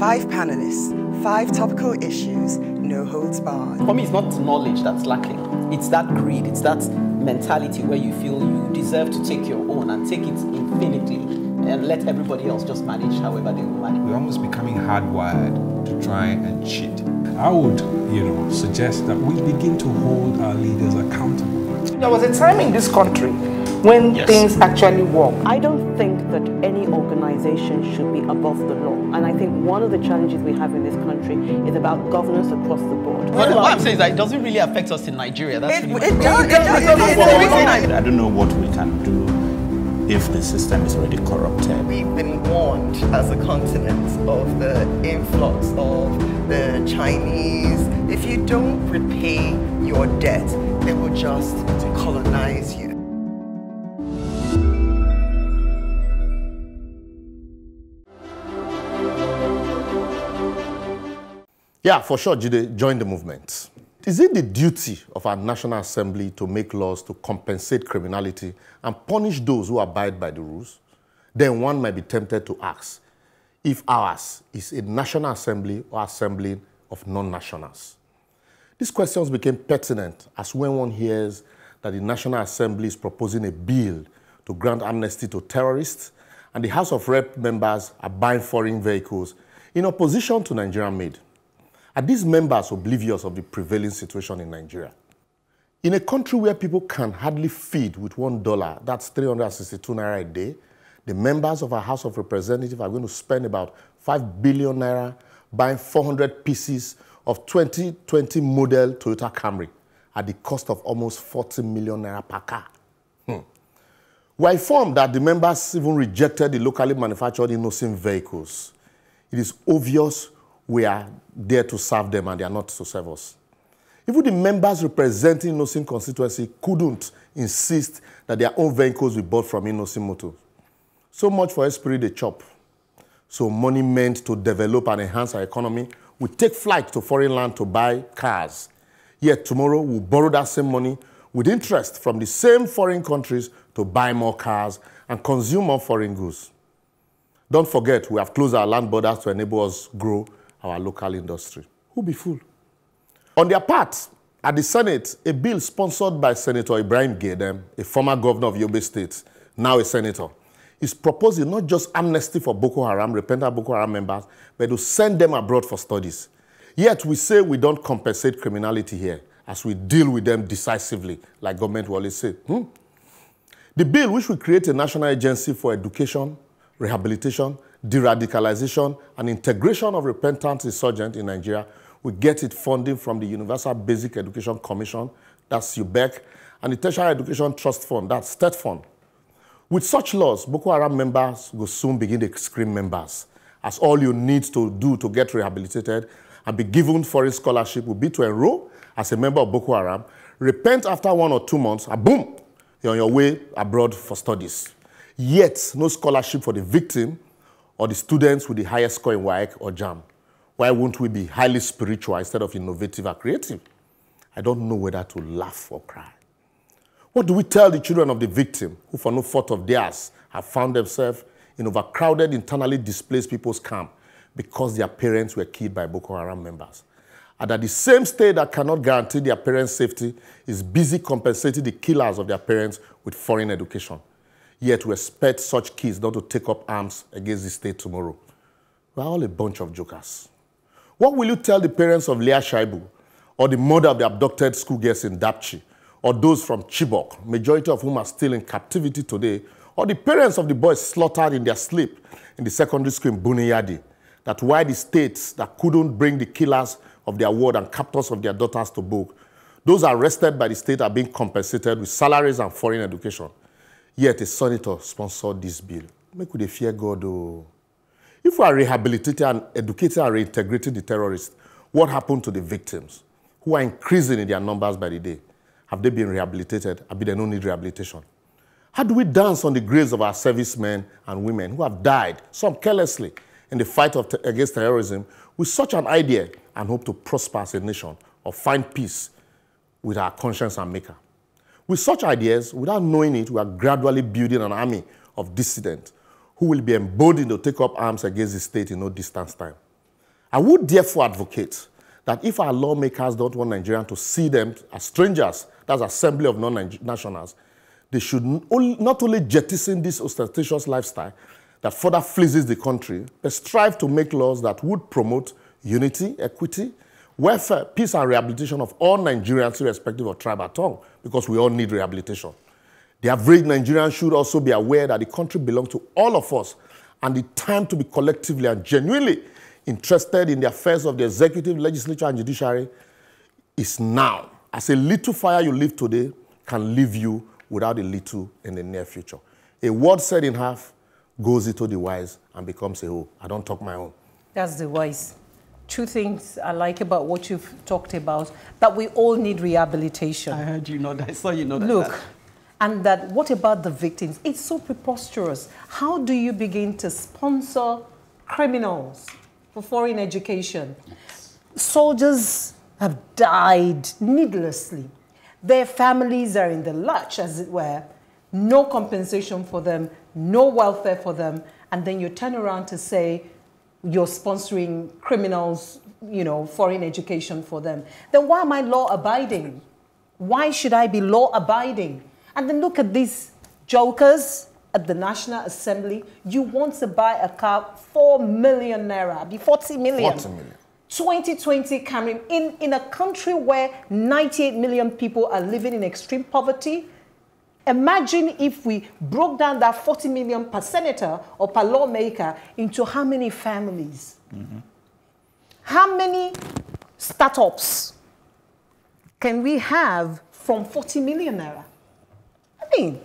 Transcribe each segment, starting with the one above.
Five panelists, five topical issues, no holds barred. For me, it's not knowledge that's lacking. It's that greed, it's that mentality where you feel you deserve to take your own and take it infinitely and let everybody else just manage however they will manage. We're almost becoming hardwired to try and cheat. I would, you know, suggest that we begin to hold our leaders accountable. There was a time in this country when yes. things actually work. I don't think that any organization should be above the law. And I think one of the challenges we have in this country is about governance across the board. But what I'm saying is that it doesn't really affect us in Nigeria. That's it, really it, does, it, does, it, does. I don't know what we can do if the system is already corrupted. We've been warned as a continent of the influx of the Chinese. Yeah, for sure, Jide, join the movement. Is it the duty of our National Assembly to make laws to compensate criminality and punish those who abide by the rules? Then one might be tempted to ask if ours is a National Assembly or assembly of non-nationals. These questions became pertinent as when one hears that the National Assembly is proposing a bill to grant amnesty to terrorists and the House of Rep members are buying foreign vehicles in opposition to Nigerian-made. Are these members oblivious of the prevailing situation in Nigeria? In a country where people can hardly feed with one dollar, that's 362 naira a day, the members of our House of Representatives are going to spend about 5 billion naira buying 400 pieces of 2020 model Toyota Camry at the cost of almost 40 million naira per car. Hmm. We're informed that the members even rejected the locally manufactured Innosim vehicles. It is obvious we are there to serve them and they are not to serve us. Even the members representing Innoson constituency couldn't insist that their own vehicles be bought from Innoson Motor. So much for Esprit de Chop. So money meant to develop and enhance our economy we take flight to foreign land to buy cars. Yet tomorrow we'll borrow that same money with interest from the same foreign countries to buy more cars and consume more foreign goods. Don't forget, we have closed our land borders to enable us grow our local industry. Who be fool? On their part, at the Senate, a bill sponsored by Senator Ibrahim Gaidam, a former governor of Yobe State, now a senator, is proposing not just amnesty for Boko Haram, repentant Boko Haram members, but to send them abroad for studies. Yet we say we don't compensate criminality here as we deal with them decisively, like government will always say. Hmm? The bill, which will create a national agency for education, rehabilitation, de-radicalization, and integration of repentant insurgents in Nigeria, we get it funding from the Universal Basic Education Commission, that's UBEC, and the Tertiary Education Trust Fund, that's STET Fund. With such laws, Boko Haram members will soon begin to scream members, as all you need to do to get rehabilitated and be given foreign scholarship will be to enroll as a member of Boko Haram, repent after one or two months, and boom, you're on your way abroad for studies. Yet, no scholarship for the victim or the students with the highest score in WAEC or JAMB. Why won't we be highly spiritual instead of innovative or creative? I don't know whether to laugh or cry. What do we tell the children of the victim who, for no fault of theirs, have found themselves in overcrowded, internally displaced people's camp because their parents were killed by Boko Haram members? And that the same state that cannot guarantee their parents' safety is busy compensating the killers of their parents with foreign education. Yet we expect such kids not to take up arms against the state tomorrow. We're all a bunch of jokers. What will you tell the parents of Leah Sharibu or the mother of the abducted schoolgirls in Dapchi or those from Chibok, majority of whom are still in captivity today, or the parents of the boys slaughtered in their sleep in the secondary school in Buni Yadi, that why the states that couldn't bring the killers of their ward and captors of their daughters to book, those arrested by the state are being compensated with salaries and foreign education. Yet a senator sponsored this bill. Make we fear God, oh. If we are rehabilitating and educating and reintegrating the terrorists, what happened to the victims, who are increasing in their numbers by the day? Have they been rehabilitated? Have they don't need rehabilitation? How do we dance on the graves of our servicemen and women who have died, some carelessly, in the fight te against terrorism with such an idea and hope to prosper as a nation or find peace with our conscience and maker? With such ideas, without knowing it, we are gradually building an army of dissidents who will be emboldened to take up arms against the state in no distant time. I would therefore advocate that if our lawmakers don't want Nigerians to see them as strangers, that's assembly of non-nationals, they should not only jettison this ostentatious lifestyle that further fleezes the country, but strive to make laws that would promote unity, equity, welfare, peace, and rehabilitation of all Nigerians, irrespective of tribe or tongue, because we all need rehabilitation. The average Nigerian should also be aware that the country belongs to all of us, and the time to be collectively and genuinely interested in the affairs of the executive, legislature, and judiciary is now. As a little fire you live today can leave you without a little in the near future. A word said in half goes into the wise and becomes a whole. I don't talk my own. That's the wise. Two things I like about what you've talked about, that we all need rehabilitation. I heard you know that. I saw you know that. Look, and that what about the victims? It's so preposterous. How do you begin to sponsor criminals for foreign education? Soldiers have died needlessly. Their families are in the lurch, as it were. No compensation for them, no welfare for them. And then you turn around to say you're sponsoring criminals, you know, foreign education for them. Then why am I law abiding? Why should I be law abiding? And then look at these jokers at the National Assembly. You want to buy a car, 4 million naira, be 40 million. 40 million. 2020 Camry in, in a country where 98 million people are living in extreme poverty. Imagine if we broke down that 40 million per senator or per lawmaker into how many families? Mm -hmm. How many startups can we have from 40 million naira? I mean,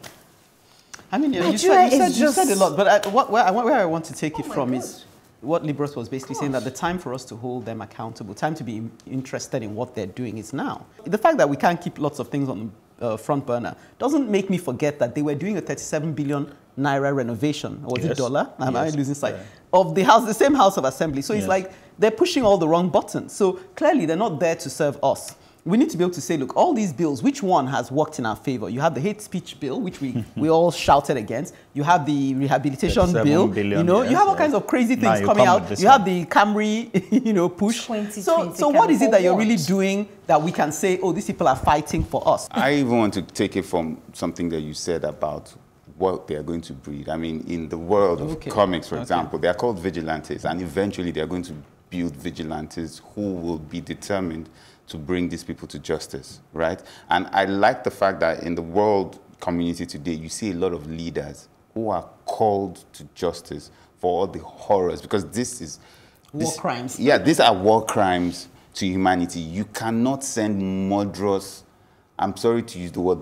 I mean, you, you, said, you, said, you said, a lot, but I, what, where, where, I want to take oh it from God. is what Liborous was basically saying that the time for us to hold them accountable, time to be interested in what they're doing is now. The fact that we can't keep lots of things on the uh, front burner doesn't make me forget that they were doing a 37 billion naira renovation, or was yes. it dollar? Am yes. I losing sight? Yeah. Of the house, the same House of Assembly. So yes. it's like they're pushing all the wrong buttons. So clearly they're not there to serve us we need to be able to say, look, all these bills, which one has worked in our favor? You have the hate speech bill, which we, we all shouted against. You have the rehabilitation bill. Billion, you know, yes, you have all yes. kinds of crazy things now coming out. You one. have the Camry, you know, push. So, so what is it that you're really doing that we can say, oh, these people are fighting for us? I even want to take it from something that you said about what they are going to breed. I mean, in the world of okay. comics, for okay. example, they are called vigilantes, and eventually they are going to build vigilantes who will be determined to bring these people to justice, right? And I like the fact that in the world community today, you see a lot of leaders who are called to justice for all the horrors, because this is war crimes. Yeah, these are war crimes to humanity. You cannot send murderers. I'm sorry to use the word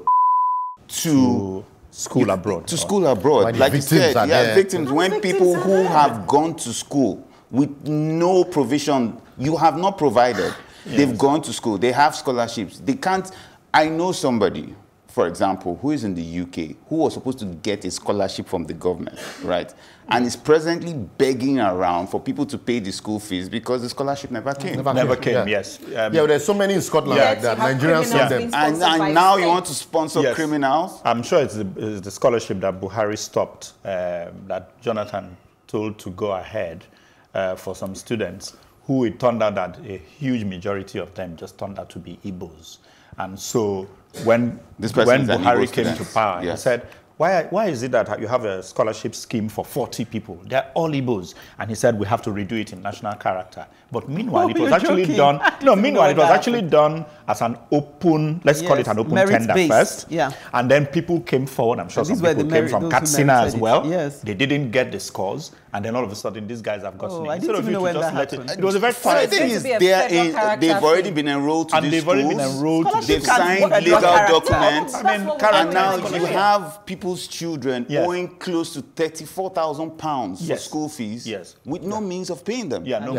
to, to school you, abroad. To school abroad, like you said, yeah, there. victims. when victims people who have gone to school with no provision, you have not provided. Yes. They've gone to school. They have scholarships. They can't. I know somebody, for example, who is in the UK, who was supposed to get a scholarship from the government, right? And is presently begging around for people to pay the school fees because the scholarship never came. Never, never came, yeah. yes. Um, yeah, there's so many in Scotland yeah. like that. Nigerians send them. And, and now you want to sponsor yes. criminals? I'm sure it's the, it's the scholarship that Buhari stopped, uh, that Jonathan told to go ahead uh, for some students who it turned out that a huge majority of them just turned out to be Igbos. And so when, when Buhari came to power, yes. he said, why, why is it that you have a scholarship scheme for 40 people? They're all Igbos. And he said, we have to redo it in national character. But meanwhile, oh, it was actually joking. done, no, meanwhile, it was actually done as an open, let's yes, call it an open tender based. first. Yeah. And then people came forward. I'm sure some people came from Katsina as well. Yes. They didn't get the scores. And then all of a sudden, these guys have gotten oh, it. Instead of you to just let it. It was a very funny thing. is, they in, they've already been enrolled to and they've already been enrolled to They've signed legal documents. I mean, and now you have people's children owing close to 34,000 pounds for school fees with no means of paying them. Yeah, no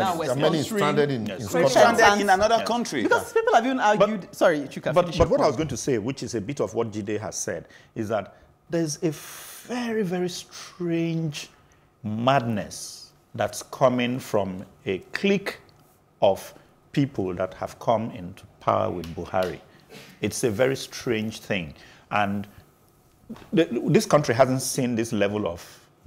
stranded in, yes. in Scotland. Stranded in another yes. country. Because people have even argued. But, sorry, Chuka, But, but what I was going to say, which is a bit of what Jide has said, is that there's a very, very strange madness that's coming from a clique of people that have come into power with Buhari. It's a very strange thing. And the, this country hasn't seen this level of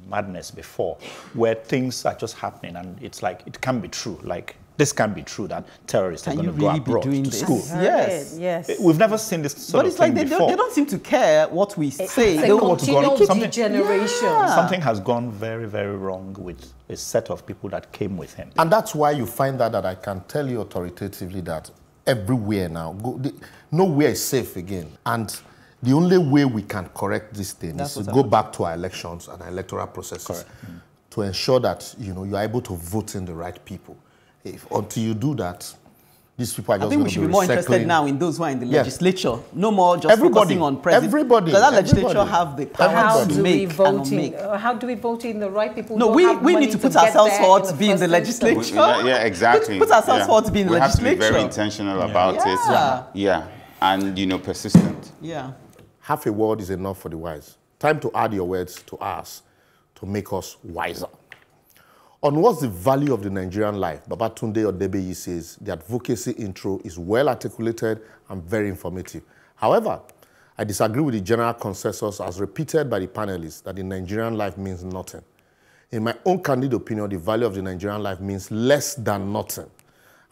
madness before, where things are just happening and it's like, it can be true. Like this can be true that terrorists can are going to really go abroad to this? school. Yes. yes. We've never seen this sort but it's like they before. Don't, they don't seem to care what we say. They don't want to go something. Yeah. Something has gone very, very wrong with a set of people that came with him. And that's why you find that that I can tell you authoritatively that everywhere now, go, the, nowhere is safe again. And the only way we can correct this thing that's is to go back to our elections and our electoral processes mm. to ensure that you know you are able to vote in the right people. If, until you do that, these people are just I think we should be, be more interested now in those who are in the yes. legislature. No more just everybody, focusing on president. Everybody. Does that legislature have the power how to make vote and make? Uh, how do we vote in the right people? No, we, we need to put ourselves forward to be in the legislature. We, yeah, exactly. Put, put ourselves yeah. forward to be in the legislature. We have to be very intentional yeah. about yeah. it. Yeah. And, you know, persistent. Yeah. Half a word is enough for the wise. Time to add your words to ours to make us wiser. On what's the value of the Nigerian life, Babatunde Odebeyi says the advocacy intro is well articulated and very informative. However, I disagree with the general consensus as repeated by the panelists that the Nigerian life means nothing. In my own candid opinion, the value of the Nigerian life means less than nothing.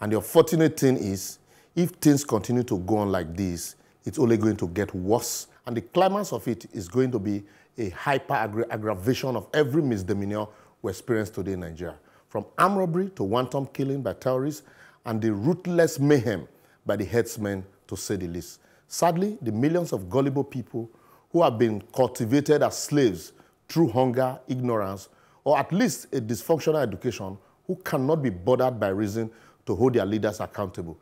And the unfortunate thing is, if things continue to go on like this, it's only going to get worse. And the climax of it is going to be a hyper aggravation of every misdemeanor we experience today in Nigeria. From armed robbery to wanton killing by terrorists and the ruthless mayhem by the headsmen, to say the least. Sadly, the millions of gullible people who have been cultivated as slaves through hunger, ignorance, or at least a dysfunctional education who cannot be bothered by reason to hold their leaders accountable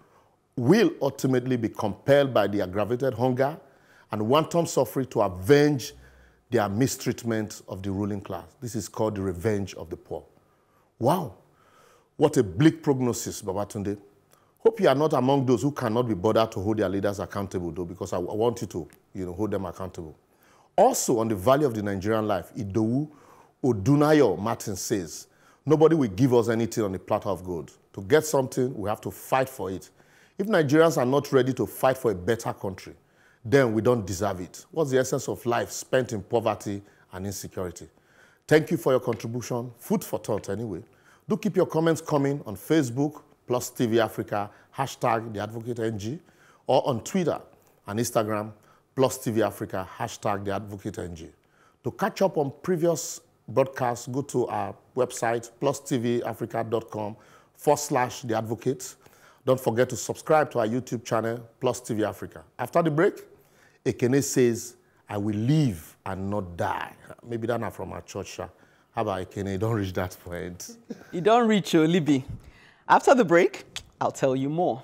will ultimately be compelled by the aggravated hunger and wanton suffering to avenge their mistreatment of the ruling class. This is called the revenge of the poor. Wow. What a bleak prognosis, Babatunde. Hope you are not among those who cannot be bothered to hold their leaders accountable, though, because I, I want you to you know, hold them accountable. Also, on the value of the Nigerian life, Idowu Odunayo Martin says, nobody will give us anything on the platter of gold. To get something, we have to fight for it. If Nigerians are not ready to fight for a better country, then we don't deserve it. What's the essence of life spent in poverty and insecurity? Thank you for your contribution. Food for thought, anyway. Do keep your comments coming on Facebook, Plus TV Africa, hashtag The Advocate NG, or on Twitter and Instagram, Plus TV Africa, hashtag The Advocate NG. To catch up on previous broadcasts, go to our website, plustvafrica.com forward slash The Advocate. Don't forget to subscribe to our YouTube channel, Plus TV Africa. After the break, Ekene says, I will live and not die. Maybe that's not from our church. How about Ekene? Don't reach that point. you don't reach your Libby. After the break, I'll tell you more.